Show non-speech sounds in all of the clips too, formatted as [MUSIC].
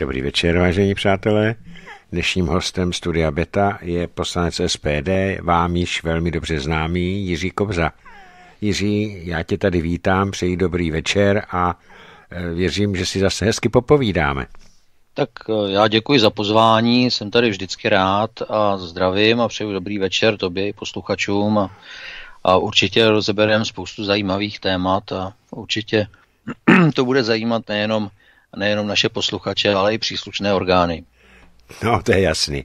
Dobrý večer, vážení přátelé. Dnešním hostem Studia Beta je poslanec SPD, vám již velmi dobře známý Jiří Kobza. Jiří, já tě tady vítám, přeji dobrý večer a e, věřím, že si zase hezky popovídáme. Tak e, já děkuji za pozvání, jsem tady vždycky rád a zdravím a přeju dobrý večer tobě i posluchačům a, a určitě rozebereme spoustu zajímavých témat a určitě [CLEARS THROAT] to bude zajímat nejenom, nejenom naše posluchače, ale i příslušné orgány. No, to je jasný.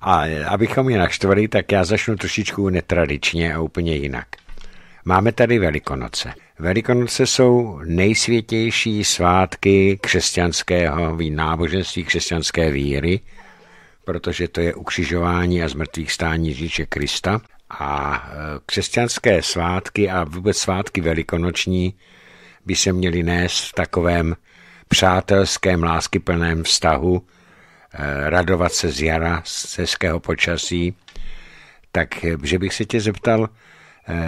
A abychom je naštvali, tak já začnu trošičku netradičně a úplně jinak. Máme tady Velikonoce. Velikonoce jsou nejsvětější svátky křesťanského náboženství, křesťanské víry, protože to je ukřižování a zmrtvých stání Ježíše Krista. A e, křesťanské svátky a vůbec svátky velikonoční by se měly nést v takovém přátelském, láskyplném vztahu, e, radovat se z jara, z hezkého počasí, tak e, že bych se tě zeptal,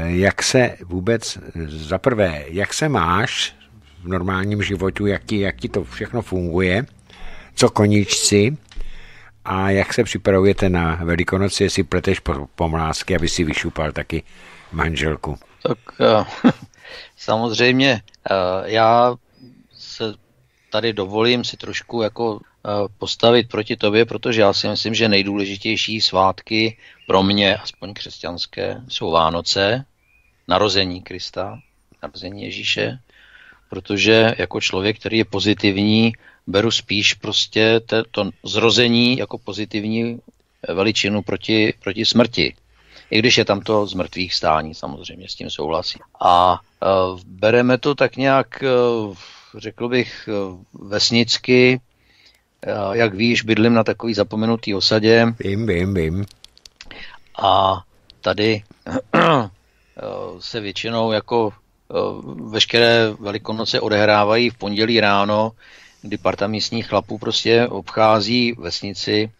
jak se vůbec, za prvé, jak se máš v normálním životu, jak ti, jak ti to všechno funguje, co koníčci a jak se připravujete na Velikonoci, jestli pleteš pomlásky, aby si vyšupal taky manželku. Tak [LAUGHS] samozřejmě já tady dovolím si trošku jako postavit proti tobě, protože já si myslím, že nejdůležitější svátky pro mě, aspoň křesťanské, jsou Vánoce, narození Krista, narození Ježíše, protože jako člověk, který je pozitivní, beru spíš prostě to, zrození jako pozitivní veličinu proti, proti smrti. I když je tam to z mrtvých stání, samozřejmě s tím souhlasím. A uh, bereme to tak nějak, uh, řekl bych, uh, vesnicky, jak víš, bydlím na takový zapomenutý osadě. Vím, vím, vím. A tady se většinou jako veškeré velikonoce odehrávají v pondělí ráno, kdy parta místních chlapů prostě obchází vesnici.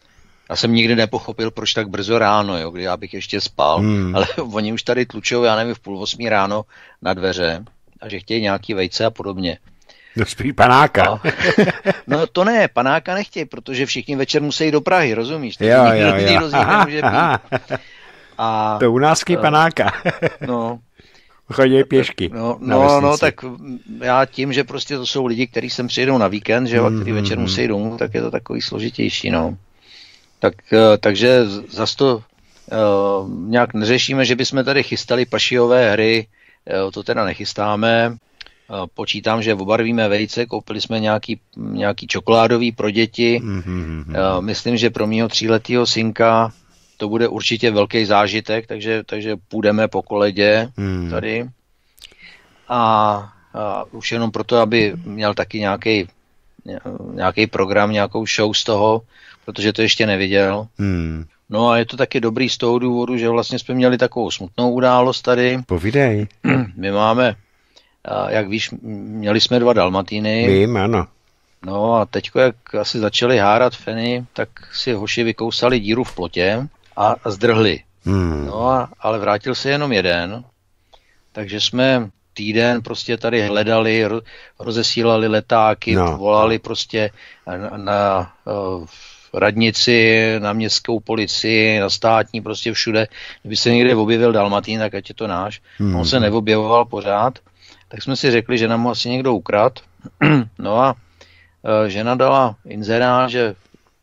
Já jsem nikdy nepochopil, proč tak brzo ráno, jo, kdy já bych ještě spal, hmm. ale [LAUGHS] oni už tady tlučou, já nevím, v půl osmí ráno na dveře a že chtějí nějaký vejce a podobně. No spíš panáka. No, [LAUGHS] no to ne, panáka nechtějí, protože všichni večer musí do Prahy, rozumíš? Jo, jo, jo. Aha, [LAUGHS] aha. A, to u nás uh, panáka. [LAUGHS] no, Chodí pěšky. No, no, no, tak já tím, že prostě to jsou lidi, kteří sem přijedou na víkend, že jo, mm, a který večer mm, musí domů, tak je to takový složitější, no. Tak, uh, takže zase to uh, nějak neřešíme, že bychom tady chystali pašiové hry, to teda nechystáme, Počítám, že obarvíme vejce, koupili jsme nějaký, nějaký čokoládový pro děti. Mm-hmm. Myslím, že pro mýho tříletého synka to bude určitě velký zážitek, takže, takže půjdeme po koledě mm. tady. A, a už jenom proto, aby měl taky nějaký nějaký program, nějakou show z toho, protože to ještě neviděl. Mm. No a je to taky dobrý z toho důvodu, že vlastně jsme měli takovou smutnou událost tady. Povídej. My máme jak víš, měli jsme dva dalmatýny. Vím, ano. No a teď, jak asi začali hárat feny, tak si hoši vykousali díru v plotě a, zdrhli. Hmm. No a, ale vrátil se jenom jeden, takže jsme týden prostě tady hledali, rozesílali letáky, no. volali prostě na, na radnici, na městskou policii, na státní, prostě všude. Kdyby se někde objevil Dalmatín, tak ať je to náš. Hmm. On se neobjevoval pořád tak jsme si řekli, že nám ho asi někdo ukrad. [CLEARS THROAT] no a e, žena dala inzerát, že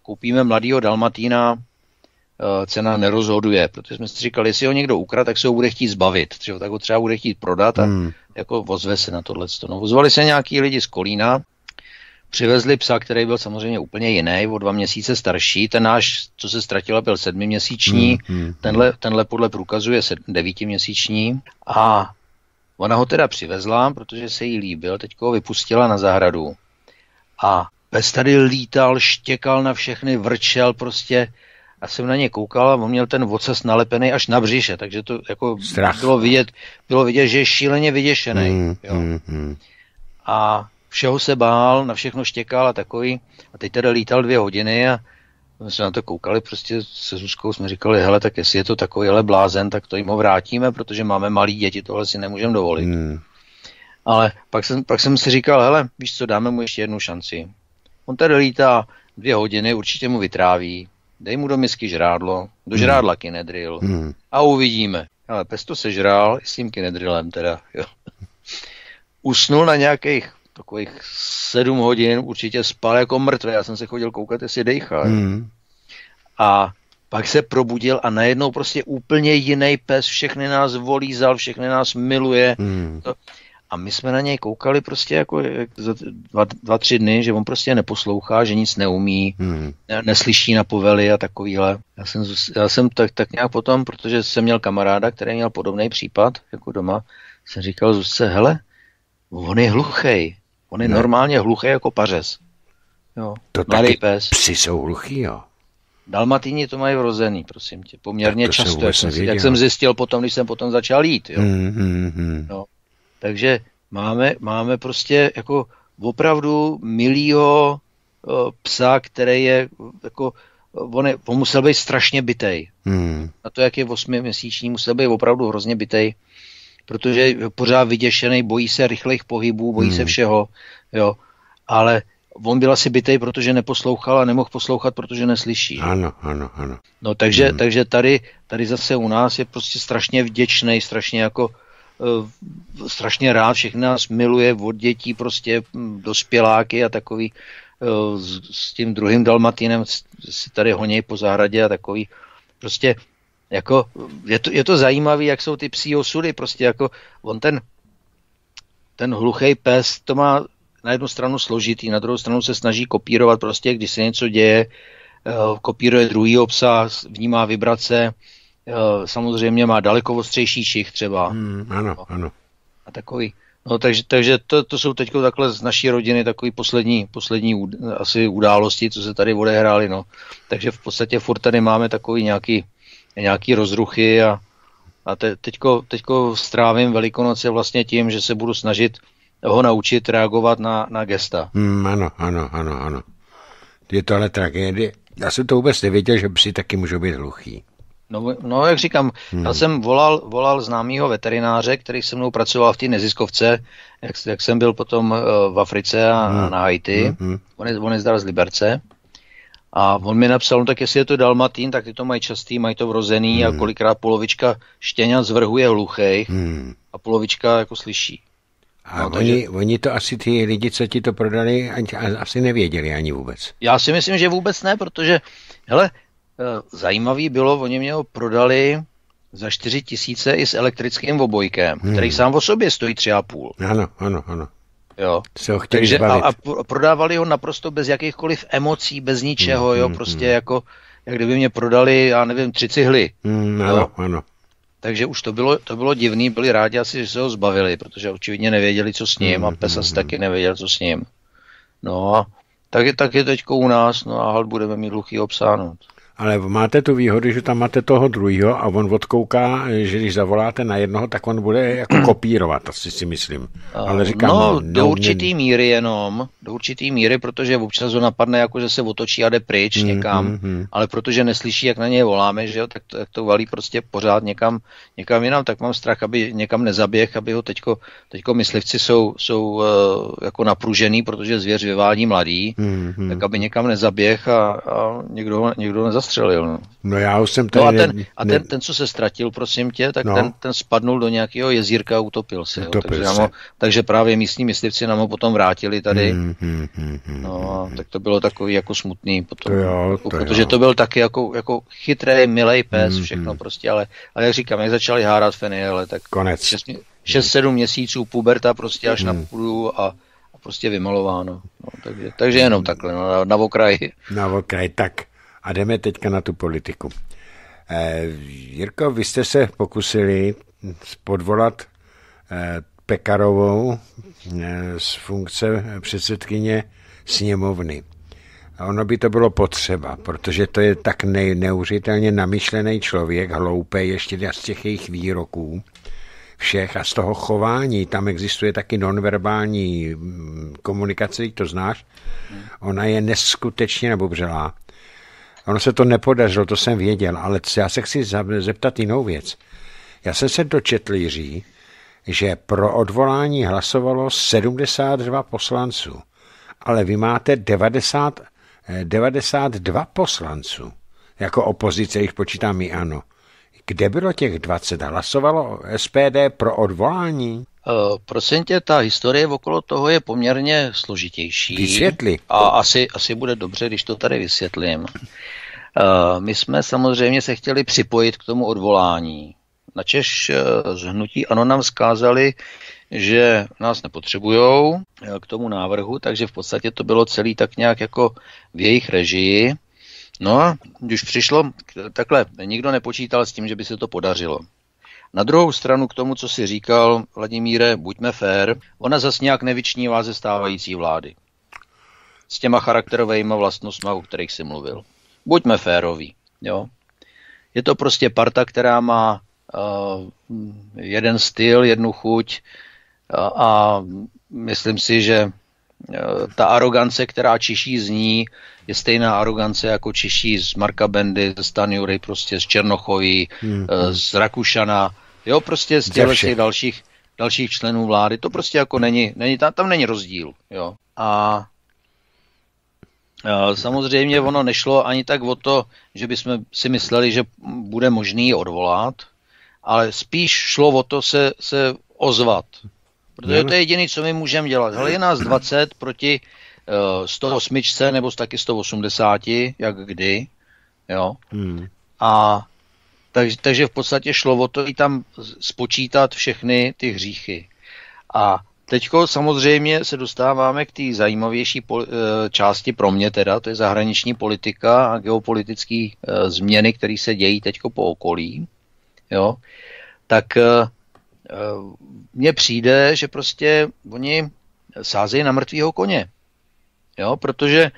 koupíme mladýho Dalmatína, e, cena nerozhoduje, protože jsme si říkali, jestli ho někdo ukrad, tak se ho bude chtít zbavit, třeba, tak ho třeba bude chtít prodat a hmm. jako vozve se na tohle. No, vozvali se nějaký lidi z Kolína, přivezli psa, který byl samozřejmě úplně jiný, o dva měsíce starší. Ten náš, co se ztratilo, byl sedmiměsíční, hmm, hmm, tenhle, tenhle podle průkazu je devítiměsíční. A Ona ho teda přivezla, protože se jí líbil, teď ho vypustila na zahradu. A pes tady lítal, štěkal na všechny, vrčel prostě. Já jsem na ně koukal a on měl ten vocas nalepený až na břiše, takže to jako Strach. bylo vidět, bylo vidět, že je šíleně vyděšený. Mm, jo. Mm, mm. A všeho se bál, na všechno štěkal a takový. A teď teda lítal dvě hodiny a my jsme na to koukali prostě se Zuzkou, jsme říkali, hele, tak jestli je to takovýhle blázen, tak to jim ho vrátíme, protože máme malí děti, tohle si nemůžeme dovolit. Hmm. Ale pak jsem, pak jsem si říkal, hele, víš co, dáme mu ještě jednu šanci. on tady lítá dvě hodiny, určitě mu vytráví, dej mu do misky žrádlo, do hmm. žrádla kinedril hmm. a uvidíme. Ale pes to sežrál s tím kinedrilem teda, jo. Usnul na nějakých takových sedm hodin, určitě spal jako mrtvý, já jsem se chodil koukat, jestli dejchá. Hmm. A pak se probudil a najednou prostě úplně jiný pes, všechny nás volízal, všechny nás miluje. Hmm. A my jsme na něj koukali prostě jako za dva, dva, tři dny, že on prostě neposlouchá, že nic neumí, hmm. neslyší na povely a takovýhle. Já jsem, já jsem tak, tak nějak potom, protože jsem měl kamaráda, který měl podobný případ jako doma, jsem říkal Zuzce, hele, on je hluchý, on je ne. normálně hluchý jako pařez. Jo, to mladý taky pes. psi jsou hluchý, jo. Dalmatýni to mají vrozený, prosím tě, poměrně často, jak jsem, jak jsem zjistil potom, když jsem potom začal jít. Jo. Mm, mm, mm. No. Takže máme, máme prostě jako opravdu milýho uh, psa, který je jako on, je, on musel být strašně bytej. Hmm. Na to, jak je osmiměsíční, musel být opravdu hrozně bytej, protože je pořád vyděšený, bojí se rychlých pohybů, bojí hmm. se všeho, jo. Ale on byl asi bytej, protože neposlouchal a nemohl poslouchat, protože neslyší. Ano, ano, ano. No takže, hmm. takže tady, tady zase u nás je prostě strašně vděčný, strašně jako uh, strašně rád, všechny nás miluje od dětí prostě hm, dospěláky a takový uh, s, s tím druhým dalmatinem si tady honěj po zahradě a takový prostě jako je to, je to zajímavé, jak jsou ty psí osudy, prostě jako on ten ten hluchý pes to má na jednu stranu složitý, na druhou stranu se snaží kopírovat prostě, když se něco děje, eh, kopíruje druhý obsah, vnímá vibrace, eh, samozřejmě má daleko ostřejší čich třeba. Hmm, ano, no. ano. A takový. No, takže, takže to, to jsou teď takhle z naší rodiny takový poslední, poslední asi události, co se tady odehrály. No. Takže v podstatě furt tady máme takový nějaký, nějaký rozruchy a, a te, teďko, teďko strávím Velikonoce vlastně tím, že se budu snažit ho naučit reagovat na, na gesta. Hmm, ano, ano, ano, ano. Je to ale tragédie. Já jsem to vůbec nevěděl, že psi taky můžou být hluchý. No, no jak říkám, hmm. já jsem volal, volal známýho veterináře, který se mnou pracoval v té neziskovce, jak, jak jsem byl potom uh, v Africe a hmm. na Haiti. Hmm, hmm. On, je, on je zdar z Liberce. A on mi napsal, no tak jestli je to dalmatín, tak ty to mají častý, mají to vrozený hmm. a kolikrát polovička štěňat zvrhuje hluchej hmm. a polovička jako slyší. A no, oni, takže... oni to asi ty lidi, co ti to prodali, asi nevěděli ani vůbec. Já si myslím, že vůbec ne, protože, hele, eh, zajímavý bylo, oni mě ho prodali za 4 tisíce i s elektrickým obojkem, hmm. který sám o sobě stojí 3,5. Ano, ano, ano. Jo. Takže a, a prodávali ho naprosto bez jakýchkoliv emocí, bez ničeho, hmm, jo, hmm, prostě hmm. jako, jak kdyby mě prodali, já nevím, tři cihly. Hmm, ano, jo? ano. Takže už to bylo, to bylo divný, byli rádi asi, že se ho zbavili, protože očividně nevěděli, co s ním mm, a pes asi mm, taky nevěděl, co s ním. No a tak je, tak je teďko u nás, no a halt budeme mít hluchý obsáhnout. Ale máte tu výhodu, že tam máte toho druhého a on odkouká, že když zavoláte na jednoho, tak on bude jako [CLEARS THROAT] kopírovat, asi si myslím. Ale říkám, no, do určitý míry jenom, do určitý míry, protože občas ho napadne, jako že se otočí a jde pryč mm, někam, mm, mm. ale protože neslyší, jak na něj voláme, že jo, tak to, tak to valí prostě pořád někam, někam jinam, tak mám strach, aby někam nezaběh, aby ho teďko, teďko myslivci jsou, jsou uh, jako napružený, protože zvěř vyvádí mladý, mm, mm. tak aby někam nezaběh a, a někdo, někdo nezastřelil zastřelil. No, no já už jsem tady... No a ten, ne, a ten, ten, co se ztratil, prosím tě, tak no. ten, ten spadnul do nějakého jezírka a utopil se. Utopil takže, se. Ho, takže právě místní myslivci nám ho potom vrátili tady. Hmm, no, tak to bylo takový jako smutný potom. To jo, to protože jo. to byl taky jako, jako chytrý, milý pes, hmm, všechno prostě, ale, ale jak říkám, jak začali hárat feniele, tak... Konec. 6-7 měsíců puberta prostě až hmm. na půdu a, a prostě vymalováno. No, takže, takže jenom takhle, no, na, na okraji. Na okraji, tak. A jdeme teďka na tu politiku. Eh, Jirko, vy jste se pokusili podvolat eh, Pekarovou eh, z funkce předsedkyně sněmovny. A ono by to bylo potřeba, protože to je tak ne, neuvěřitelně namyšlený člověk, hloupý ještě z těch jejich výroků všech a z toho chování, tam existuje taky nonverbální mm, komunikace, to znáš, ona je neskutečně nabobřelá. Ono se to nepodařilo, to jsem věděl, ale já se chci zeptat jinou věc. Já jsem se dočetl, Jiří, že pro odvolání hlasovalo 72 poslanců ale vy máte 90, 92 poslanců. Jako opozice jich počítám i ano. Kde bylo těch 20? Hlasovalo SPD pro odvolání? Uh, prosím tě, ta historie okolo toho je poměrně složitější. Vysvětli. A asi, asi bude dobře, když to tady vysvětlím. Uh, my jsme samozřejmě se chtěli připojit k tomu odvolání. Načež uh, z hnutí ANO nám zkázali, že nás nepotřebujou k tomu návrhu, takže v podstatě to bylo celý tak nějak jako v jejich režii. No a když přišlo, takhle, nikdo nepočítal s tím, že by se to podařilo. Na druhou stranu k tomu, co si říkal, Vladimíre, buďme fér, ona zas nějak nevyčnívá ze stávající vlády. S těma charakterovými vlastnostmi, o kterých si mluvil. Buďme féroví, jo. Je to prostě parta, která má jeden styl, jednu chuť a, a myslím si, že uh, ta arogance, která čiší z ní, je stejná arogance jako čiší z Marka Bendy, z Stanjury, prostě z Černochoví, hmm. z Rakušana, jo, prostě z těch, těch dalších, dalších členů vlády. To prostě jako není, není tam, tam není rozdíl, jo. A Samozřejmě ono nešlo ani tak o to, že bychom si mysleli, že bude možný odvolat, ale spíš šlo o to se, se ozvat. Protože to je jediné, co my můžeme dělat. Ale je nás 20 proti 108 nebo taky 180, jak kdy. Jo? Hmm. A takže, takže v podstatě šlo o to i tam spočítat všechny ty hříchy. A teď samozřejmě se dostáváme k té zajímavější pol, eh, části pro mě teda, to je zahraniční politika a geopolitické e, změny, které se dějí teď po okolí. Jo? Tak e, mně přijde, že prostě oni sázejí na mrtvýho koně. Jo, protože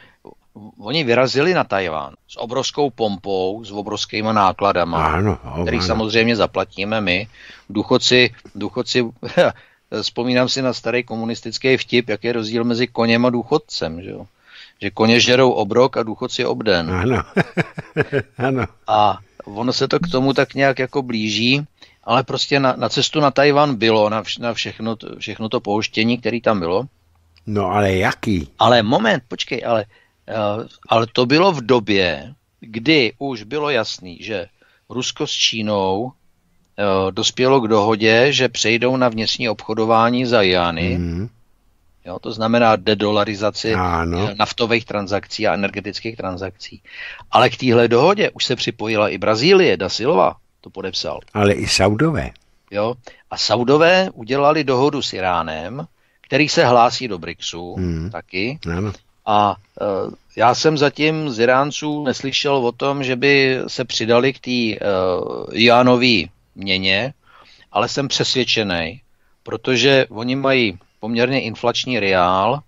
oni vyrazili na Tajván s obrovskou pompou, s obrovskýma nákladama, ano, ano. který samozřejmě zaplatíme my. Důchodci, důchodci [LAUGHS] vzpomínám si na starý komunistický vtip, jak je rozdíl mezi koněm a důchodcem, že jo? Že koně žerou obrok a důchodci obden. Ano. [LAUGHS] ano. A ono se to k tomu tak nějak jako blíží, ale prostě na, na cestu na Tajvan bylo, na, vš, na všechno, všechno to pouštění, který tam bylo. No ale jaký? Ale moment, počkej, ale, uh, ale to bylo v době, kdy už bylo jasný, že Rusko s Čínou uh, dospělo k dohodě, že přejdou na vnitřní obchodování za Jany. Mm. Jo, to znamená dedolarizaci ano. Eh, naftových transakcí a energetických transakcí. Ale k téhle dohodě už se připojila i Brazílie, Da Silva to podepsal. Ale i Saudové. Jo, a Saudové udělali dohodu s Iránem, který se hlásí do BRICSu hmm. taky. Ano. A uh, já jsem zatím z Iránců neslyšel o tom, že by se přidali k té uh, Janové měně, ale jsem přesvědčený, protože oni mají poměrně inflační reál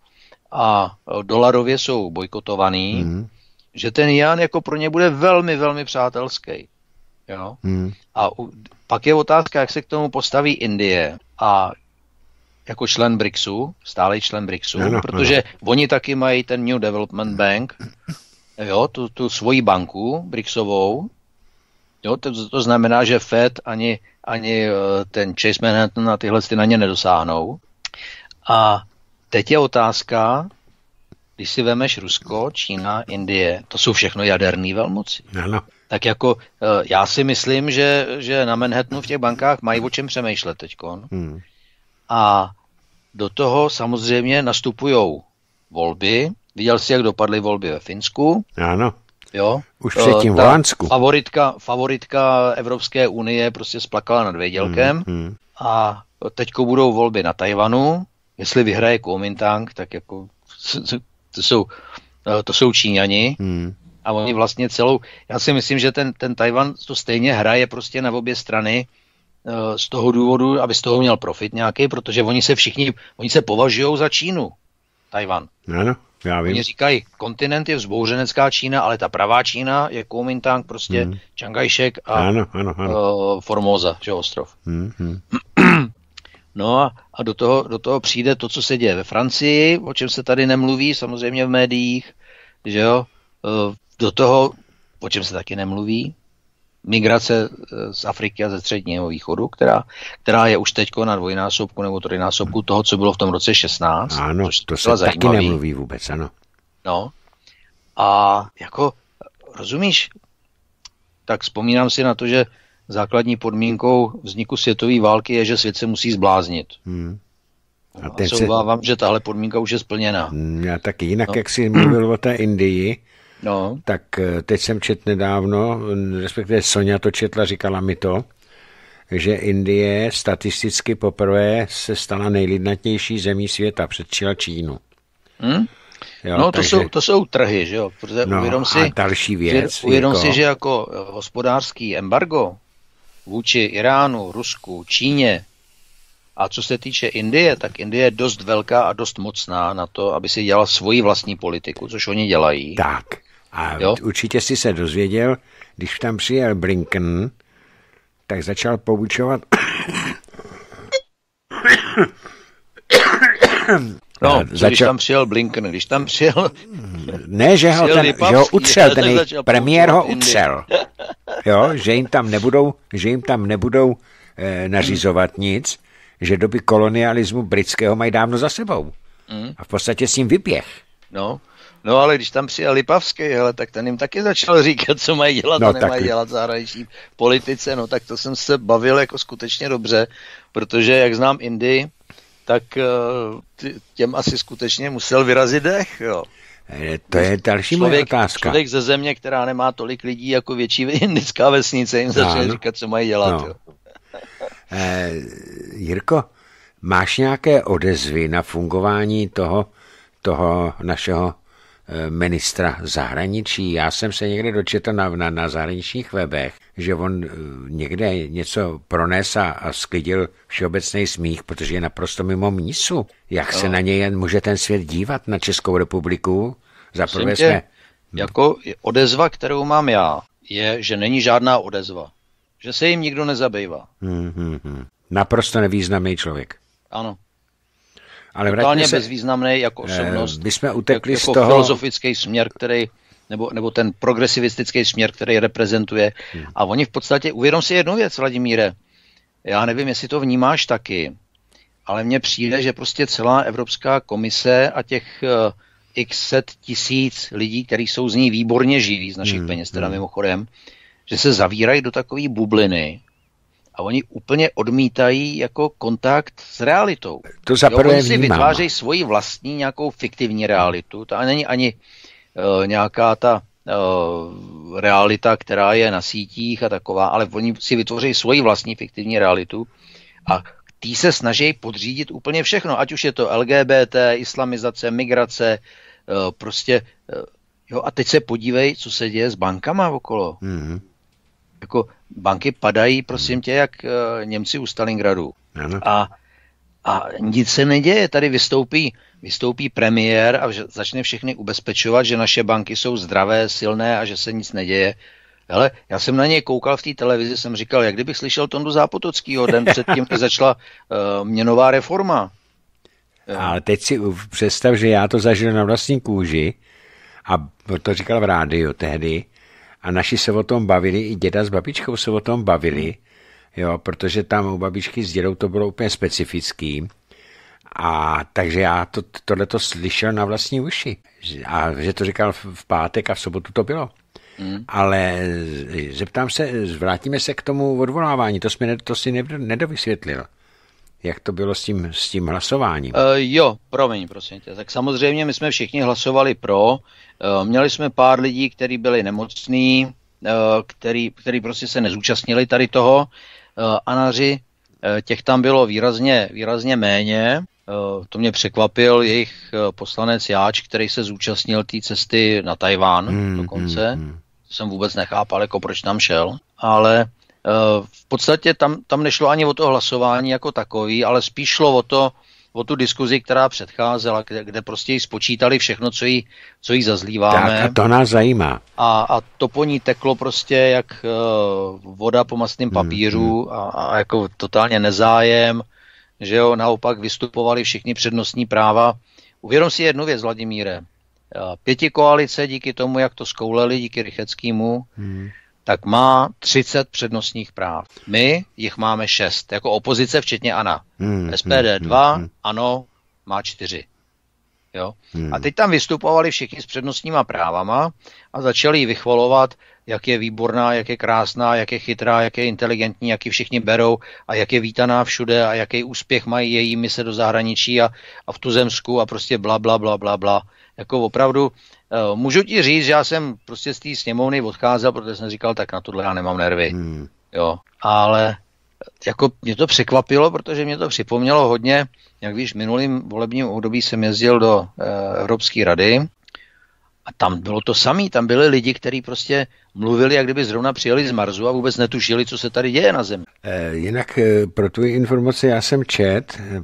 a dolarově jsou bojkotovaný, hmm. že ten Jan jako pro ně bude velmi, velmi přátelský. Jo? Hmm. A u, pak je otázka, jak se k tomu postaví Indie a jako člen BRICSu, stálý člen BRICSu, ano, protože ano. oni taky mají ten New Development Bank, jo, tu, tu svoji banku BRICSovou, jo, to, to znamená, že Fed ani, ani eh, ten Chase Manhattan na tyhle ty na ně nedosáhnou. A teď je otázka, když si vemeš Rusko, Čína, Indie, to jsou všechno jaderné velmoci. Ano. Tak jako eh, já si myslím, že, že na Manhattanu v těch bankách mají o čem přemýšlet teď. Hmm. A do toho samozřejmě nastupují volby. Viděl jsi, jak dopadly volby ve Finsku? Ano. Jo? Už předtím v Holandsku. Favoritka, favoritka Evropské unie prostě splakala nad vědělkem hmm, hmm. a teďko budou volby na Tajvanu. Jestli vyhraje Kuomintang, tak jako to jsou, to jsou Číňani. Hmm. A oni vlastně celou, já si myslím, že ten, ten Tajvan to stejně hraje prostě na obě strany Eh, z toho důvodu, aby z toho měl profit nějaký, protože oni se všichni, oni se považují za Čínu, Tajvan. Ano, já vím. Oni říkají, kontinent je vzbouřenecká Čína, ale ta pravá Čína je Kuomintang, prostě hmm. Čangajšek a ano, ano, ano. Uh, Formosa, že ostrov. Hmm, hmm. [CLEARS THROAT] No a, a do, toho, do toho přijde to, co se děje ve Francii, o čem se tady nemluví, samozřejmě v médiích, že jo, uh, do toho, o čem se taky nemluví, migrace z Afriky a ze středního východu, která, která je už teď na dvojnásobku nebo trojnásobku toho, co bylo v tom roce 16. Ano, to se zajímavý. taky nemluví vůbec, ano. No. A jako, rozumíš, tak vzpomínám si na to, že základní podmínkou vzniku světové války je, že svět se musí zbláznit. Hmm. A, a se obávám, že tahle podmínka už je splněna. Hmm, já taky jinak, no. jak jsi mluvil o té Indii, no. tak eh, teď jsem čet nedávno, respektive Sonja to četla, říkala mi to, že Indie statisticky poprvé se stala nejlidnatější zemí světa, předčila Čínu. Hmm? Jo, no, takže... to, jsou, to jsou trhy, že jo? Protože no, uvědom si, a další věc. Uvědom jako... si, že jako hospodářský embargo vůči Iránu, Rusku, Číně, a co se týče Indie, tak Indie je dost velká a dost mocná na to, aby si dělala svoji vlastní politiku, což oni dělají. Tak. A jo? určitě si se dozvěděl, když tam přijel Blinken, tak začal poučovat No, začal... když tam přijel Blinken, když tam přijel... [LAUGHS] Ne, že ho, ten, Lipavský, že ho [LAUGHS] utřel, ten premiér ho utřel. [LAUGHS] Jo, že jim tam nebudou, že jim tam nebudou eh, nařizovat nic, že doby kolonialismu britského mají dávno za sebou. Mm. A v podstatě s ním vyběh. No, No ale když tam přijel Lipavský, hele, tak ten jim taky začal říkat, co mají dělat no, a nemají tak... dělat zahraniční politice, no tak to jsem se bavil jako skutečně dobře, protože jak znám Indii, tak uh, těm asi skutečně musel vyrazit dech, jo. Eh, to je další člověk, moje otázka. Člověk ze země, která nemá tolik lidí jako větší [LAUGHS] indická vesnice, jim začne no, říkat, co mají dělat. No. Jo. Eh, Jirko, máš nějaké odezvy na fungování toho, toho našeho eh, ministra zahraničí. Já jsem se někde dočetl na, na, na zahraničních webech, že on eh, někde něco prones a, a sklidil všeobecný smích, protože je naprosto mimo mísu. Jak no. se na něj může ten svět dívat, na Českou republiku? Za prvé jsme... Jako odezva, kterou mám já, je, že není žádná odezva že se jim nikdo nezabývá. Hmm, hmm, hmm. Naprosto nevýznamný člověk. Ano. Ale Totálně se... bezvýznamný jako eh, osobnost. My jsme utekli jako, z toho... filozofický směr, který nebo, nebo ten progresivistický směr, který reprezentuje. Hmm. A oni v podstatě, uvědom si jednu věc, Vladimíre, já nevím, jestli to vnímáš taky, ale mně přijde, že prostě celá Evropská komise a těch uh, x set tisíc lidí, kteří jsou z ní výborně živí, z našich hmm. peněz, teda hmm. mimochodem, že se zavírají do takové bubliny a oni úplně odmítají jako kontakt s realitou. To za jo, oni si vytvářejí svoji vlastní nějakou fiktivní realitu. To není ani uh, nějaká ta uh, realita, která je na sítích a taková, ale oni si vytvoří svoji vlastní fiktivní realitu a tý se snaží podřídit úplně všechno, ať už je to LGBT, islamizace, migrace, uh, prostě uh, Jo, a teď se podívej, co se děje s bankama okolo. Mm-hmm jako banky padají, prosím tě, jak uh, Němci u Stalingradu. Ano. A, a nic se neděje. Tady vystoupí, vystoupí premiér a začne všechny ubezpečovat, že naše banky jsou zdravé, silné a že se nic neděje. Ale já jsem na něj koukal v té televizi, jsem říkal, jak kdybych slyšel Tondu Zápotockýho den [LAUGHS] předtím, kdy začala uh, měnová reforma. Ale teď si představ, že já to zažil na vlastní kůži a to říkal v rádiu tehdy, a naši se o tom bavili, i děda s babičkou se o tom bavili, jo, protože tam u babičky s dědou to bylo úplně specifický. A takže já to, tohle to slyšel na vlastní uši. A že to říkal v pátek a v sobotu to bylo. Mm. Ale zeptám se, vrátíme se k tomu odvolávání, to, jsme, to si nedovysvětlil. Jak to bylo s tím, s tím hlasováním? Uh, jo, promiň, prosím tě. Tak samozřejmě my jsme všichni hlasovali pro, Eh, měli jsme pár lidí, kteří byli nemocní, eh, který, který prostě se nezúčastnili tady toho. Eh, Anaři, těch tam bylo výrazně, výrazně méně. To mě překvapil jejich poslanec Jáč, který se zúčastnil té cesty na Tajván hmm, dokonce. Hmm, hmm. Jsem vůbec nechápal, jako proč tam šel. Ale v podstatě tam, tam nešlo ani o to hlasování jako takový, ale spíš šlo o to, o tu diskuzi, která předcházela, kde, kde prostě jí spočítali všechno, co jí, co jí zazlíváme. Tak a to nás zajímá. A, a to po ní teklo prostě jak uh, voda po masném papíru hmm, hmm. A, a jako totálně nezájem, že jo, naopak vystupovali všichni přednostní práva. Uvědom si jednu věc, Vladimíre. Pěti koalice díky tomu, jak to skouleli, díky Rycheckýmu, hmm. Tak má 30 přednostních práv. My jich máme 6, jako opozice, včetně ANA. Hmm, SPD 2, hmm, hmm. ANO má 4. Jo? Hmm. A teď tam vystupovali všichni s přednostníma právama a začali ji vychvalovat, jak je výborná, jak je krásná, jak je chytrá, jak je inteligentní, jak ji všichni berou a jak je vítaná všude a jaký úspěch mají její mise do zahraničí a, a v tuzemsku a prostě bla, bla, bla, bla, bla. Jako opravdu, můžu ti říct, že já jsem prostě z té sněmovny odcházel, protože jsem říkal, tak na tohle já nemám nervy. Hmm. Jo, ale jako mě to překvapilo, protože mě to připomnělo hodně, jak víš, v minulým volebním období jsem jezdil do uh, Evropské rady a tam bylo to samé, tam byli lidi, kteří prostě mluvili, jak kdyby zrovna přijeli z Marzu a vůbec netušili, co se tady děje na Zemi. E, jinak pro tvoji informaci, já jsem čet, e,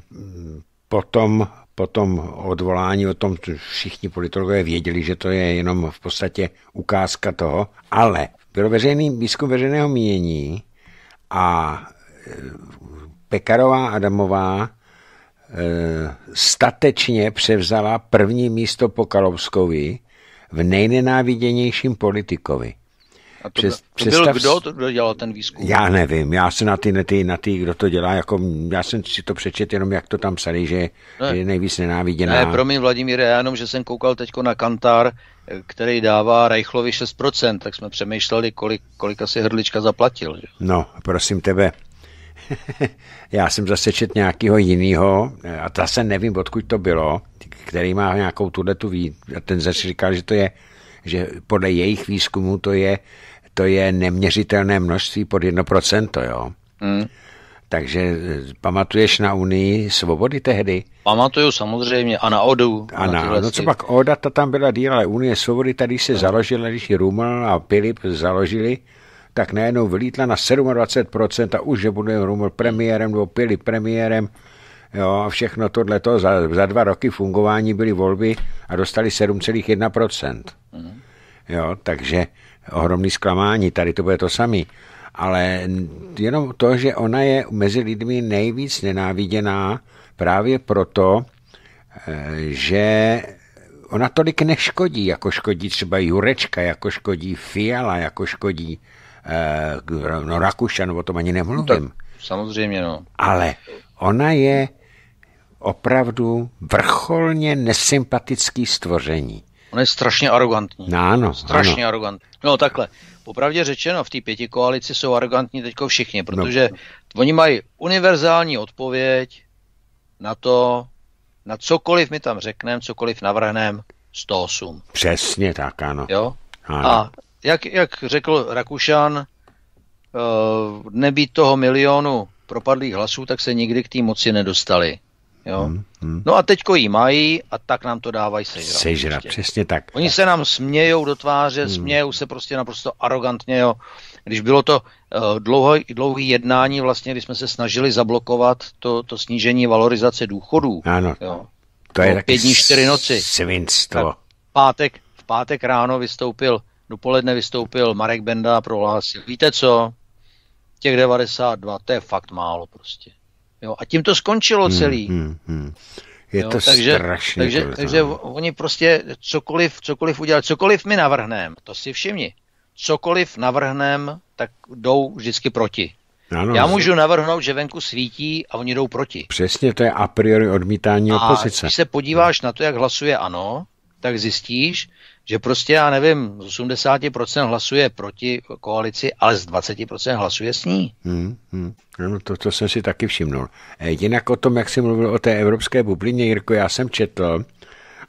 potom, potom odvolání o tom všichni politologové věděli, že to je jenom v podstatě ukázka toho, ale bylo veřejný výzkum veřejného mínění a Pekarová Adamová statečně převzala první místo po Kalovskovi v nejnenáviděnějším politikovi. A to, Přes, to byl představ... kdo, to, kdo dělal ten výzkum? Já nevím, já se na ty, na ty, na ty, kdo to dělá, jako, já jsem si to přečet jenom, jak to tam psali, že, ne. že je nejvíc nenáviděná. Ne, promiň Vladimíre, já jenom, že jsem koukal teďko na Kantar, který dává Reichlovi 6%, tak jsme přemýšleli, kolik, kolik asi hrdlička zaplatil. Že? No, prosím tebe, [LAUGHS] já jsem zase čet nějakého jiného, a zase nevím, odkud to bylo, který má nějakou tuhle tu ví, a ten zase říkal, že to je, že podle jejich výzkumu to je, to je neměřitelné množství pod 1%, jo. Hmm. Takže eh, pamatuješ na Unii svobody tehdy? Pamatuju samozřejmě a na ODU. A na, na no co pak ODA, ta tam byla díl, ale Unie svobody tady se no. založila, když Ruml a Pilip založili, tak najednou vylítla na 27% a už, že bude Ruml premiérem nebo Pilip premiérem, Jo, a všechno tohleto, za, za dva roky fungování byly volby a dostali 7,1%. Mm. Jo, takže ohromný zklamání, tady to bude to samý. Ale jenom to, že ona je mezi lidmi nejvíc nenáviděná právě proto, eh, že ona tolik neškodí, jako škodí třeba Jurečka, jako škodí Fiala, jako škodí eh, no, Rakušan, o tom ani nemluvím. No, samozřejmě, no. Ale ona je opravdu vrcholně nesympatický stvoření. On je strašně arrogantní. No, ano, strašně ano. arrogantní. No takhle, popravdě řečeno, v té pěti koalici jsou arrogantní teďko všichni, protože no. oni mají univerzální odpověď na to, na cokoliv mi tam řekneme, cokoliv navrhneme, 108. Přesně tak, ano. Jo? ano. A jak, jak řekl Rakušan, uh, nebýt toho milionu propadlých hlasů, tak se nikdy k té moci nedostali. Jo? Hmm, hmm. No a teďko jí mají a tak nám to dávají sežrat. Sežrat, prostě. přesně tak. Oni se nám smějou do tváře, hmm. smějou se prostě naprosto arrogantně. Jo? Když bylo to uh, dlouhý, dlouhý jednání, vlastně, když jsme se snažili zablokovat to, to snížení valorizace důchodů. Ano. Jo? To je taky pět dní, čtyři noci. Svinstvo. pátek, v pátek ráno vystoupil, dopoledne vystoupil Marek Benda a prohlásil, víte co, těch 92, to je fakt málo prostě. Jo, a tím to skončilo hmm, celý. Hmm, hmm, hmm. Je jo, to takže, strašně. Takže, takže oni prostě cokoliv, cokoliv udělali, cokoliv my navrhneme, to si všimni, cokoliv navrhneme, tak jdou vždycky proti. Ano, Já můžu navrhnout, že venku svítí a oni jdou proti. Přesně, to je a priori odmítání a opozice. když se podíváš na to, jak hlasuje ano, tak zjistíš, že prostě, já nevím, z 80% hlasuje proti koalici, ale z 20% hlasuje s ní. Hmm, hmm. No, to, to jsem si taky všimnul. E, jinak o tom, jak jsi mluvil o té evropské bublině, Jirko, já jsem četl,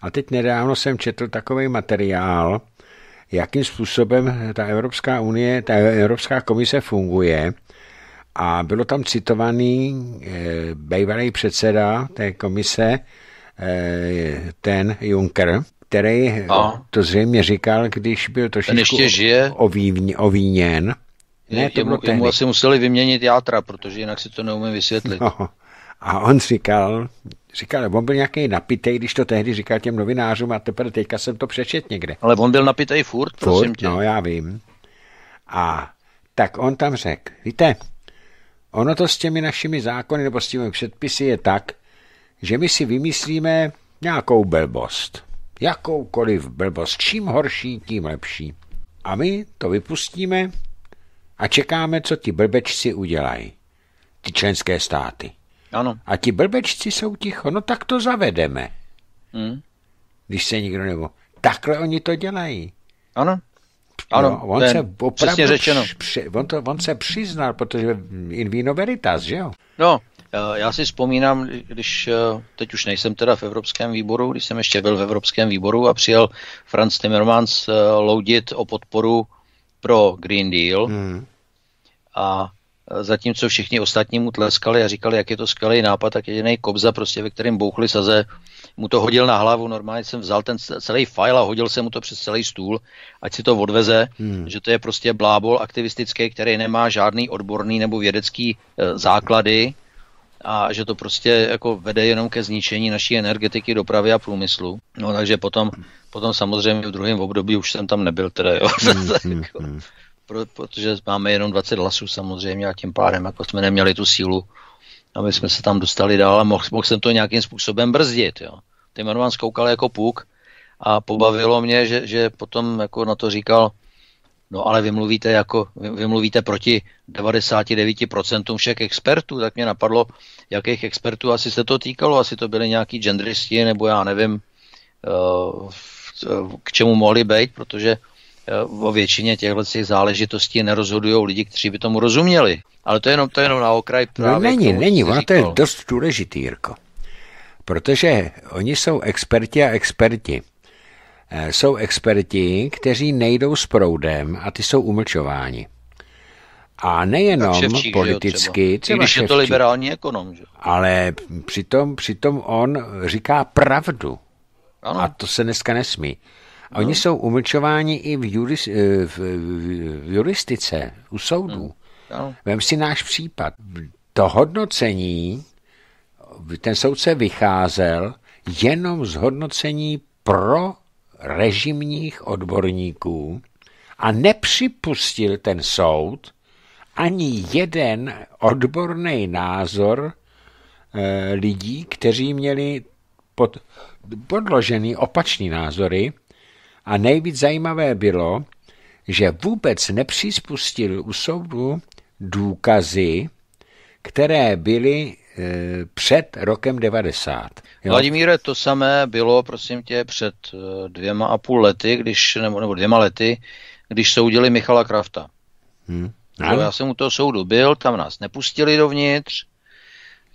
a teď nedávno jsem četl takový materiál, jakým způsobem ta Evropská unie, ta Evropská komise funguje a bylo tam citovaný e, bývalý předseda té komise, e, ten Juncker, který a. to zřejmě říkal, když byl trošičku ještě žije? Ovíněn. Ne, to jemu, jemu asi museli vyměnit játra, protože jinak si to neumím vysvětlit. No. A on říkal, říkal, on byl nějaký napitej, když to tehdy říkal těm novinářům a teprve teďka jsem to přečet někde. Ale on byl napitej furt, prosím furt, tě. No, já vím. A tak on tam řekl, víte, ono to s těmi našimi zákony nebo s těmi předpisy je tak, že my si vymyslíme nějakou blbost jakoukoliv blbost. Čím horší, tím lepší. A my to vypustíme A čekáme, co ti blbečci udělají. Ty členské státy. Ano. A ti blbečci jsou ticho, no tak to zavedeme. Hmm. Když se nikdo nebo... Takhle oni to dělají. Ano. Ano, no, on se opravdu řečeno. Při, on, to, on se přiznal, protože in vino veritas, že jo? No, já si vzpomínám, když eh, teď už nejsem teda v Evropském výboru, když jsem ještě byl v Evropském výboru a přijel Franz Timmermans eh, loudit o podporu pro Green Deal hmm. a zatímco všichni ostatní mu tleskali a říkali, jak je to skvělý nápad, tak jediný kobza, prostě, ve kterém bouchli saze, mu to hodil na hlavu, normálně jsem vzal ten celý file a hodil jsem mu to přes celý stůl, ať si to odveze, hmm. že to je prostě blábol aktivistický, který nemá žádný odborný nebo vědecký e, základy a že to prostě jako vede jenom ke zničení naší energetiky, dopravy a průmyslu. No takže potom, potom samozřejmě v druhém období už jsem tam nebyl teda, jo. Hmm, [LAUGHS] hmm. Pro, protože máme jenom 20 hlasů samozřejmě a tím pádem jako jsme neměli tu sílu aby jsme se tam dostali dál a mohl, mohl jsem to nějakým způsobem brzdit. Jo. Timmerman zkoukal jako puk a pobavilo mě, že, že potom jako na to říkal, no ale vy mluvíte, jako, vy, vy mluvíte proti 99% všech expertů, tak mě napadlo, jakých expertů asi se to týkalo, asi to byly nějaký genderisti, nebo já nevím, uh, k čemu mohli být, protože o většině těchto záležitostí nerozhodují lidi, kteří by tomu rozuměli. Ale to je jenom, to je jenom na okraj no právě. No není, není, ono to je dost důležitý, Jirko. Protože oni jsou experti a experti. Eh, jsou experti, kteří nejdou s proudem a ty jsou umlčováni. A nejenom ševčík, politicky. Třeba. Když je to liberální ekonom. Že? Ale přitom, přitom on říká pravdu. Ano. A to se dneska nesmí. A oni no. jsou umlčováni i v, juris, eh, v, v juristice, u soudů. No. Vem si náš případ. To hodnocení, ten soudce vycházel jenom z hodnocení pro režimních odborníků a nepřipustil ten soud ani jeden odborný názor e, lidí, kteří měli pod, podložený opačný názory. A nejvíc zajímavé bylo, že vůbec nepřispustil u soudu důkazy, které byly před rokem 90. Jo? Vladimíre, to samé bylo, prosím tě, před e, dvěma a půl lety, když, nebo, nebo dvěma lety, když soudili Michala Krafta. Hmm. Jo, já jsem u toho soudu byl, tam nás nepustili dovnitř,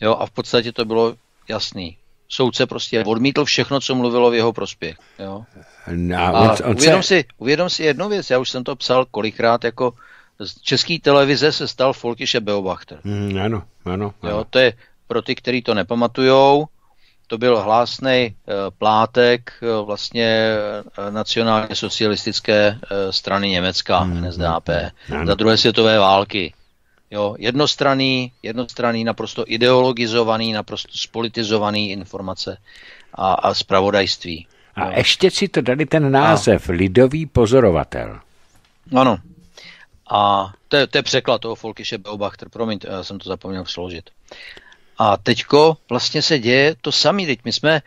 jo, a v podstatě to bylo jasný soudce prostě odmítl všechno, co mluvilo v jeho prospěch. Jo? No, a on, on uvědom, se... si, uvědom si jednu věc, já už jsem to psal kolikrát, jako z české televize se stal Folkische Beobachter. Mm, ano, ano, ano. Jo, to je pro ty, kteří to nepamatujou, to byl hlásný uh, plátek uh, vlastně uh, nacionálně socialistické strany Německa, mm, NSDAP, mm, za druhé světové války. Jo, jednostranný, jednostranný, naprosto ideologizovaný, naprosto spolitizovaný informace a, a spravodajství. A jo. ještě si to dali ten název, a. lidový pozorovatel. Ano. A to je, to je překlad toho Folkische Beobachter, promiň, já jsem to zapomněl složit. A teďko vlastně se děje to samé. Teď my jsme eh,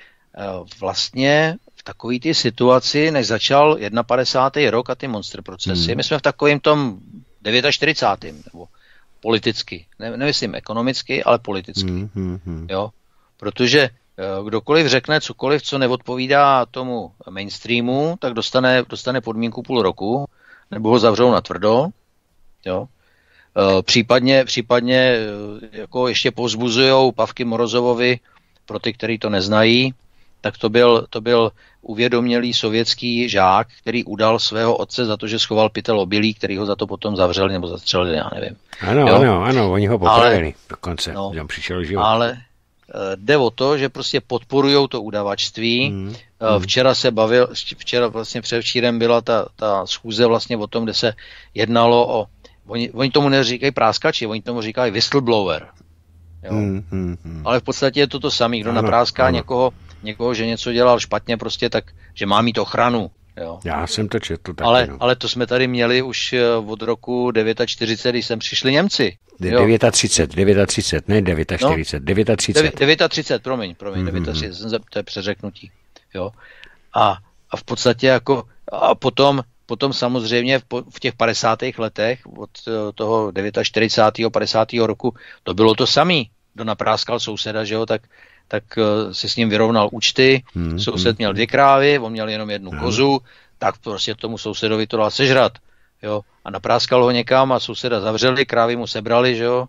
vlastně v takové té situaci, než začal 51. rok a ty monster procesy, hmm. my jsme v takovém tom 49. nebo politicky. Ne, nemyslím ekonomicky, ale politicky. Hmm, hmm, hmm. Jo? Protože eh, kdokoliv řekne cokoliv, co neodpovídá tomu mainstreamu, tak dostane, dostane podmínku půl roku, nebo ho zavřou na tvrdo. Jo? Eh, případně, případně eh, jako ještě povzbuzují Pavky Morozovovi pro ty, kteří to neznají, tak to byl, to byl uvědomělý sovětský žák, který udal svého otce za to, že schoval pytel obilí, který ho za to potom zavřeli nebo zastřelili, já nevím. Ano, jo? ano, ano, oni ho popravili dokonce, no, on přišel život. Ale uh, jde o to, že prostě podporují to udavačství. Mm, uh, včera se bavil, včera vlastně předevčírem byla ta, ta schůze vlastně o tom, kde se jednalo o, oni, oni tomu neříkají práskači, oni tomu říkají whistleblower. Jo? Hmm, hmm, hmm. Ale v podstatě je to to samé. Kdo ano, napráská ano. někoho, někoho, že něco dělal špatně, prostě tak, že má mít ochranu. Jo. Já jsem to četl taky, ale, no. ale to jsme tady měli už eh, od roku 49, když sem přišli Němci. 39, 39, ne 49, no, 39. 39, promiň, promiň, mm-hmm. 39, to je přeřeknutí. Jo. A, a v podstatě jako, a potom, potom samozřejmě v, v těch 50. letech, od toho 49. 50. roku, to bylo to samé. Kdo napráskal souseda, že jo, tak, tak si s ním vyrovnal účty, hmm, soused hmm. měl dvě krávy, on měl jenom jednu hmm. kozu, tak prostě tomu sousedovi to dal sežrat. Jo, a napráskal ho někam a souseda zavřeli, krávy mu sebrali, že jo,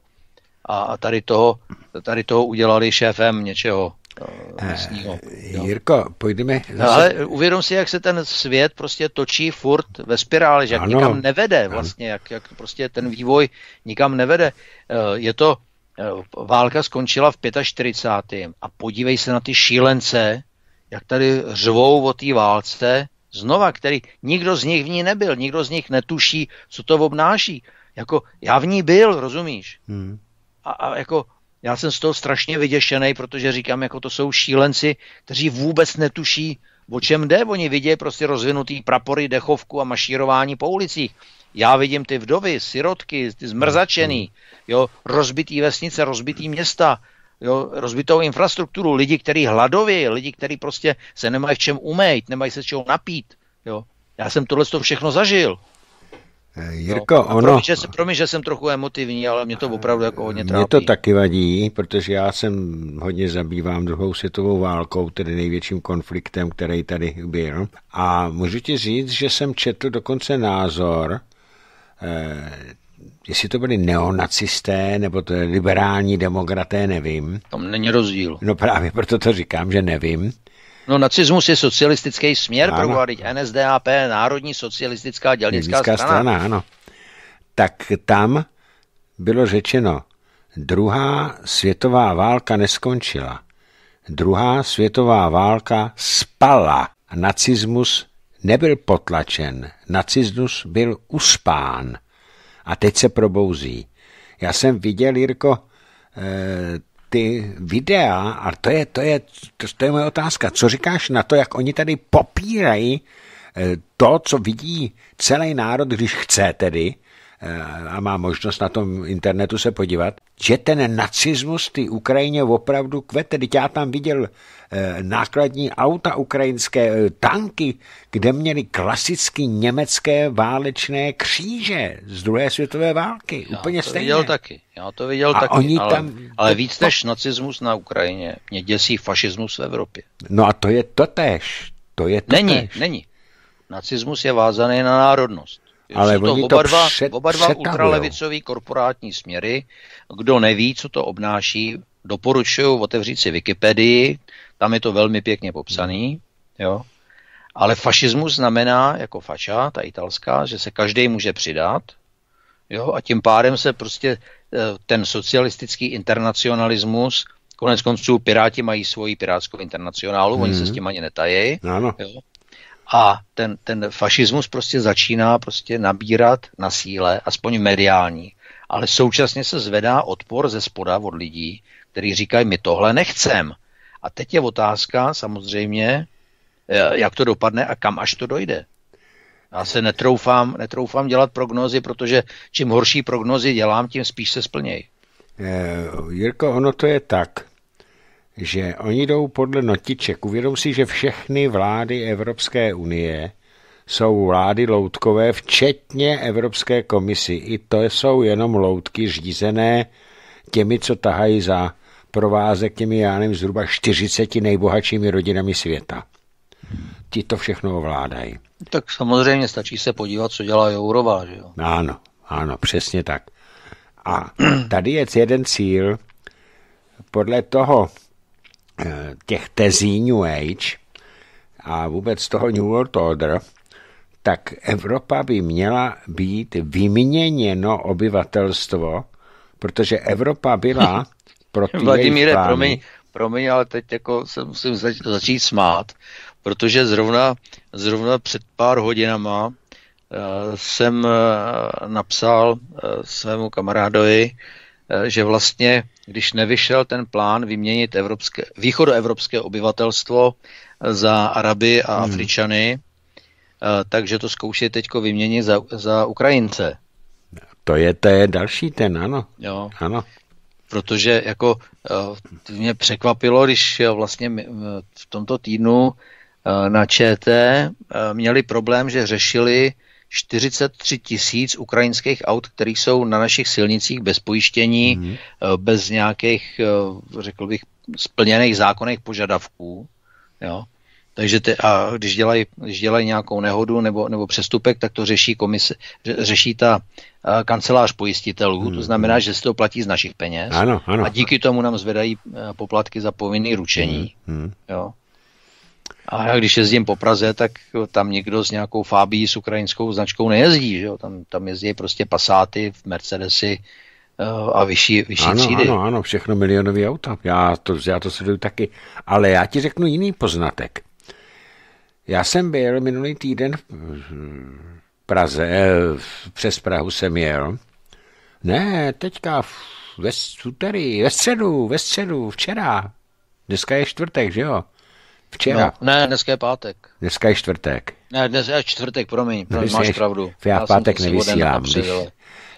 a tady toho, tady toho udělali šéfem něčeho místního. Uh, Jirko, půjdeme zase... No, ale uvědom si, jak se ten svět prostě točí furt ve spirále, že jak ano, nikam nevede vlastně, jak, jak prostě ten vývoj nikam nevede. Uh, je to, uh, válka skončila v 45. a podívej se na ty šílence, jak tady řvou o té válce, znova, který nikdo z nich v ní nebyl, nikdo z nich netuší, co to obnáší. Jako já v ní byl, rozumíš? Hmm. A, a jako já jsem z toho strašně vyděšený, protože říkám, jako to jsou šílenci, kteří vůbec netuší, o čem jde. Oni vidějí prostě rozvinutý prapory, dechovku a mašírování po ulicích. Já vidím ty vdovy, sirotky, ty zmrzačený, jo, rozbitý vesnice, rozbitý města, jo, rozbitou infrastrukturu, lidi, kteří hladoví, lidi, kteří prostě se nemají v čem umýt, nemají se čeho napít. Jo. Já jsem tohle všechno zažil. Eh, Jirko, no, ono... Promiň že, promiň, že jsem trochu emotivní, ale mě to opravdu jako hodně trápí. Mě to taky vadí, protože já jsem hodně zabývám druhou světovou válkou, tedy největším konfliktem, který tady byl. A můžu ti říct, že jsem četl dokonce názor, eh, jestli to byli neonacisté, nebo to je liberální demokraté, nevím. Tam není rozdíl. No právě proto to říkám, že nevím. No nacismus je socialistický směr, pro NSDAP, Národní socialistická dělnická strana. strana. ano. Tak tam bylo řečeno, druhá světová válka neskončila. Druhá světová válka spala. Nacismus nebyl potlačen, nacismus byl uspán a teď se probouzí. Já jsem viděl, Jirko, eh, ty videa, a to je, to je, to, to je moje otázka, co říkáš na to, jak oni tady popírají eh, to, co vidí celý národ, když chce tedy, eh, a má možnost na tom internetu se podívat, že ten nacismus ty Ukrajině opravdu kvete. Teď já tam viděl nákladní auta ukrajinské, eh, tanky, kde měli klasicky německé válečné kříže z druhé světové války. Já Úplně to stejně. viděl taky. Já to viděl a taky, oni ale, tam, ale víc to, než nacismus na Ukrajině mě děsí fašismus v Evropě. No a to je totéž. To je totéž. Není, není. Nacismus je vázaný na národnost. Ale to oba, dva, před, oba dva ultralevicový korporátní směry. Kdo neví, co to obnáší, doporučuju otevřít si Wikipedii, tam je to velmi pěkně popsaný, jo. Ale fašismus znamená, jako fača, ta italská, že se každý může přidat, jo, a tím pádem se prostě eh, ten socialistický internacionalismus, konec konců Piráti mají svoji pirátskou internacionálu, hmm. oni se s mhm. tím ani netají, ano. Jo, a ten, ten fašismus prostě začíná prostě nabírat na síle, aspoň mediální. Ale současně se zvedá odpor ze spoda od lidí, kteří říkají, my tohle nechcem. A teď je otázka samozřejmě, eh, jak to dopadne a kam až to dojde. Já se netroufám, netroufám dělat prognózy, protože čím horší prognózy dělám, tím spíš se splnějí. Eh, Jirko, ono to je tak, že oni jdou podle notiček. Uvědom si, že všechny vlády Evropské unie jsou vlády loutkové, včetně Evropské komisi. I to jsou jenom loutky řízené těmi, co tahají za provázek těmi, já nevím, zhruba 40 nejbohatšími rodinami světa. Ti to všechno ovládají. Tak samozřejmě stačí se podívat, co dělá Jourova, že jo? Ano, ano, přesně tak. A tady je jeden cíl, podle toho eh, těch tezí New Age a vůbec toho New World Order, tak Evropa by měla být vyměněno obyvatelstvo, protože Evropa byla [LAUGHS] pro ty Vladimíre, promiň, promiň, ale teď jako se musím zač- začít smát, protože zrovna, zrovna před pár hodinama uh, jsem uh, napsal uh, svému kamarádovi, uh, že vlastně, když nevyšel ten plán vyměnit evropské, východoevropské obyvatelstvo za Araby a hmm. Afričany, uh, takže to zkouší teď vyměnit za, za Ukrajince. To je, to je další ten, ano. Jo. ano protože jako uh, mě překvapilo, když uh, vlastně v tomto týdnu na ČT měli problém, že řešili 43 tisíc ukrajinských aut, které jsou na našich silnicích bez pojištění, mm. bez nějakých, řekl bych, splněných zákonných požadavků. Jo? Takže te, a když dělají, když dělají nějakou nehodu nebo, nebo přestupek, tak to řeší komise, řeší ta a, kancelář pojistitelů, hmm. to znamená, že se to platí z našich peněz. Ano, ano. A díky tomu nám zvedají poplatky za povinný ručení. Hmm. Hmm. Jo. A já když jezdím po Praze, tak tam někdo s nějakou Fábí s ukrajinskou značkou nejezdí, že jo? Tam, tam jezdí prostě Passáty, Mercedesy, a vyšší, vyšší ano, třídy. Ano, ano, všechno milionové auta. Já to, já to sleduju taky. Ale já ti řeknu jiný poznatek. Já jsem byl minulý týden v Praze, přes Prahu jsem jel. Ne, teďka ve úterý, ve středu, ve středu, včera. Dneska je čtvrtek, že jo? Včera. No, ne, dneska je pátek. Dneska je čtvrtek. Ne, dnes je čtvrtek, promiň, [LAUGHS] promiň máš pravdu. Já, já pátek nevysílám. Když,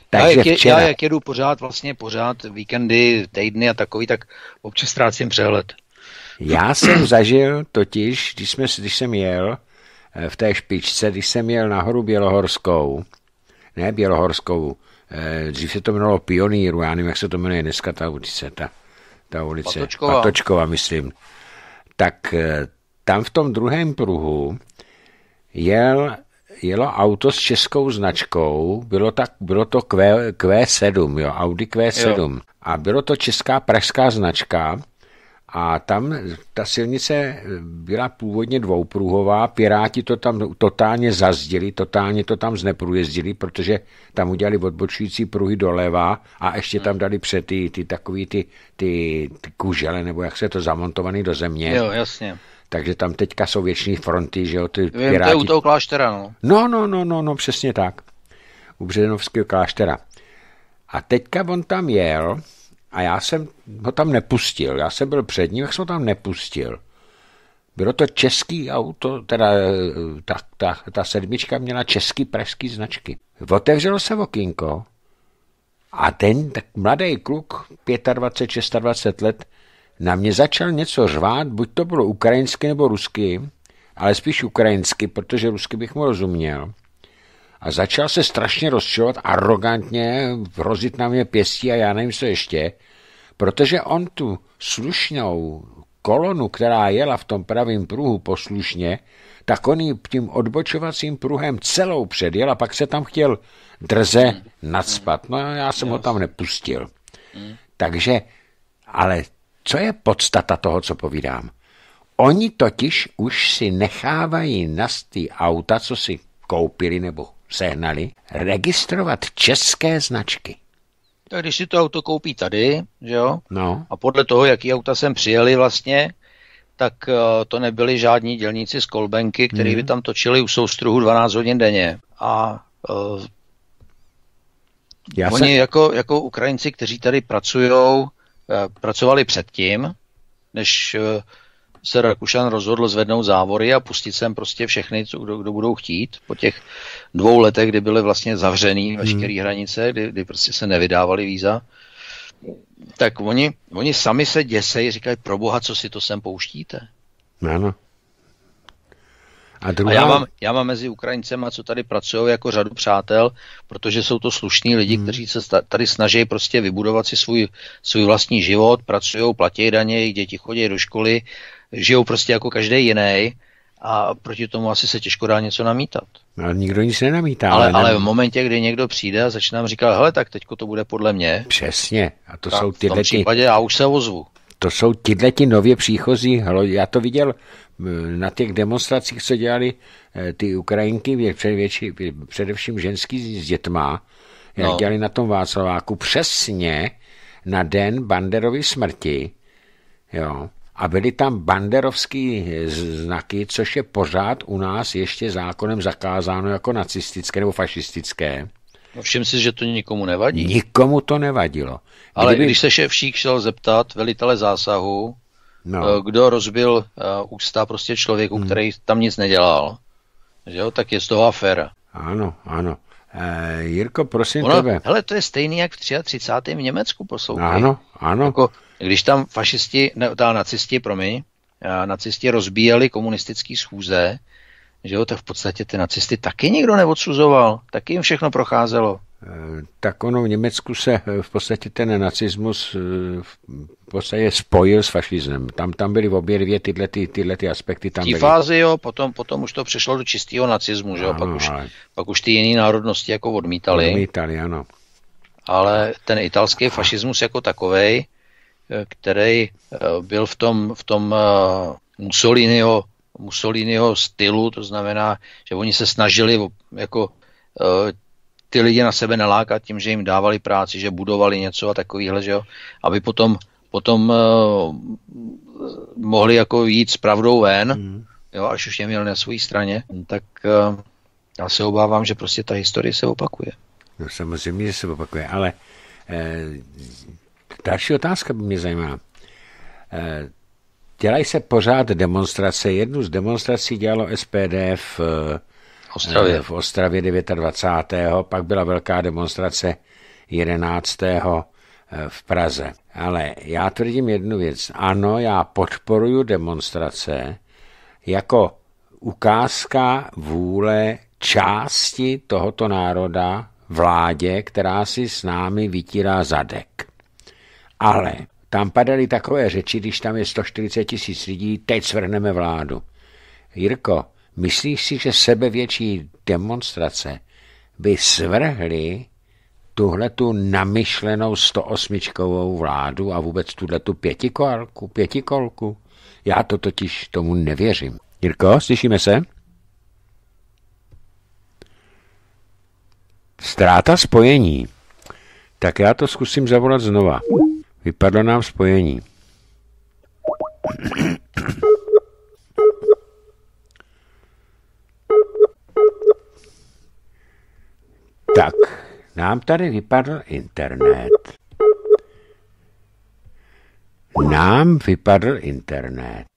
takže já, jak, včera... já jak jedu pořád, vlastně pořád víkendy, týdny a takový, tak občas ztrácím přehled. Já jsem zažil totiž, když, jsme, když jsem jel eh, v té špičce, když jsem jel nahoru Bělohorskou, ne Bělohorskou, eh, dřív se to jmenovalo Pioníru, já nevím, jak se to jmenuje dneska ta ulice, ta, ta ulice, Patočková. Patočková, myslím. Tak eh, tam v tom druhém pruhu jel, jelo auto s českou značkou, bylo, tak, bylo to Q, Q7, jo, Audi Q7. Jo. A bylo to česká pražská značka, a tam ta silnice byla původně dvoupruhová, Piráti to tam totálně zazděli, totálně to tam zneprůjezdili, protože tam udělali odbočující pruhy doleva a ještě tam dali před ty, ty takový ty, ty, ty kužele, nebo jak se to zamontovaný do země. Jo, jasně. Takže tam teďka jsou věční fronty, že jo, ty Vím, piráti. to je u toho kláštera, no. No, no, no, no, no, přesně tak. U Bředenovského kláštera. A teďka on tam jel a já jsem ho tam nepustil. Já jsem byl před ním, jak jsem ho tam nepustil. Bylo to český auto, teda ta, ta, ta sedmička měla český pražský značky. Otevřelo se okýnko a ten tak mladý kluk, 25, 26 let, na mě začal něco řvát, buď to bylo ukrajinsky nebo rusky, ale spíš ukrajinsky, protože rusky bych mu rozuměl. A začal se strašně rozčilovat, arrogantně, hrozit na mě pěstí a já nevím, co ještě, protože on tu slušnou kolonu, která jela v tom pravém pruhu poslušně, tak on ji tím odbočovacím pruhem celou předjel a pak se tam chtěl drze nadspat. No já jsem ho tam nepustil. Takže, ale co je podstata toho, co povídám? Oni totiž už si nechávají na ty auta, co si koupili nebo sehnali, registrovat české značky. Tak když si to auto koupí tady, že jo, no. a podle toho, jaký auta sem přijeli vlastně, tak uh, to nebyli žádní dělníci z Kolbenky, kteří mm. by tam točili u soustruhu 12 hodin denně. A uh, Já oni se... jako, jako Ukrajinci, kteří tady pracují, uh, pracovali předtím, než uh, se Rakušan rozhodl zvednout závory a pustit sem prostě všechny, co, kdo, kdo budou chtít. Po těch dvou letech, kdy byly vlastně zavřený hmm. veškeré hranice, kdy, kdy prostě se nevydávaly víza, tak oni, oni sami se děsejí, říkají, pro boha, co si to sem pouštíte. Ano. A, druhá... a já, mám, já mám mezi Ukrajincema, co tady pracují, jako řadu přátel, protože jsou to slušní lidi, hmm. kteří se tady snaží prostě vybudovat si svůj, svůj vlastní život, pracují, platí daně, jejich děti chodí do školy žijou prostě jako každý jiný a proti tomu asi se těžko dá něco namítat. Ale nikdo nic nenamítá. Ale, ale, ale v momentě, kdy někdo přijde a začne nám říkat, hele, tak teďko to bude podle mě. Přesně. A to tak jsou tyhle v tom případě já už se ozvu. To jsou tyhle ti nově příchozí. Já to viděl na těch demonstracích, co dělali eh, ty Ukrajinky, předvětši, především ženský s dětma, jak no. dělali na tom Václaváku, přesně na den Banderovy smrti, jo, a byly tam banderovský znaky, což je pořád u nás ještě zákonem zakázáno jako nacistické nebo fašistické. No všim si, že to nikomu nevadí. Nikomu to nevadilo. Ale Kdyby... když se šéf-šík šel zeptat velitele zásahu, no. Eh, kdo rozbil uh, ústa prostě člověku, hmm. který tam nic nedělal, že jo, tak je z toho aféra. Ano, ano. E, Jirko, prosím ono, tebe. Hele, to je stejný jak v 33. v Německu, poslouchej. Ano, ano. Jako, když tam fašisti, ne, ta nacisti, promiň, nacisti rozbíjeli komunistický schůze, že jo, tak v podstatě ty nacisty taky nikdo neodsuzoval, taky jim všechno procházelo. Eh, tak ono v Německu se eh, v podstatě ten nacismus eh, v podstatě spojil s fašismem. Tam, tam byly v obě dvě tyhle, ty, tyhle ty aspekty. Tam v té fázi, jo, potom, potom už to přešlo do čistého nacismu, že jo, ano, pak, už, ale... pak už ty jiné národnosti jako odmítali. Odmítali, ano. Ale ten italský fašismus jako takovej, který byl v tom, v tom Mussoliniho, Mussoliniho stylu, to znamená, že oni se snažili jako ty lidi na sebe nalákat tím, že jim dávali práci, že budovali něco a takovýhle, že jo, aby potom, potom mohli jako jít s pravdou ven, mm. jo, až už je měl na své straně, tak já se obávám, že prostě ta historie se opakuje. No samozřejmě, že se opakuje, ale eh, další otázka by mě zajímá. Eh, dělají se pořád demonstrace. Jednu z demonstrací dělalo SPD v eh, Ostravě. v Ostravě 29. Pak byla velká demonstrace 11. Eh, v Praze. Ale já tvrdím jednu věc. Ano, já podporuji demonstrace jako ukázka vůle části tohoto národa vládě, která si s námi vytírá zadek. Ale tam padaly takové řeči, když tam je 140 tisíc lidí, teď svrhneme vládu. Jirko, Myslíš si, že sebevětší demonstrace by svrhly tuhle tu namyšlenou 108 vládu a vůbec tuhle tu pětikolku, pětikolku? Já to totiž tomu nevěřím. Jirko, slyšíme se? Ztráta spojení. Tak já to zkusím zavolat znova. Vypadlo nám spojení. Tak, nám tady vypadl internet. Nám vypadl internet.